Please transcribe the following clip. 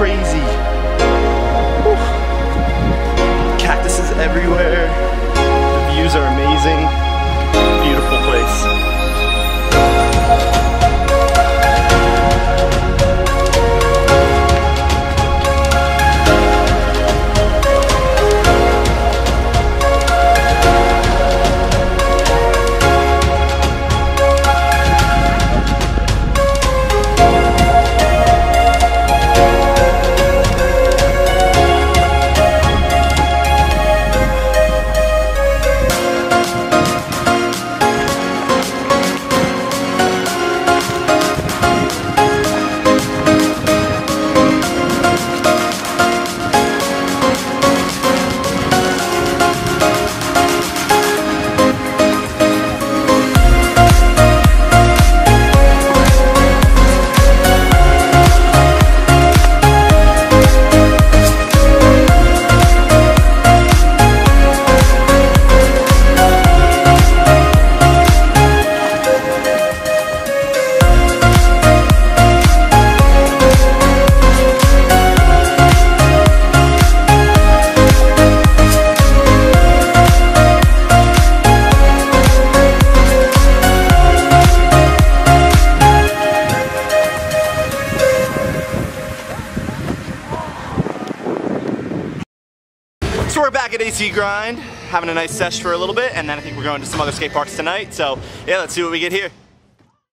crazy. Back at AC Grind, having a nice sesh for a little bit, and then I think we're going to some other skate parks tonight. So yeah, let's see what we get here.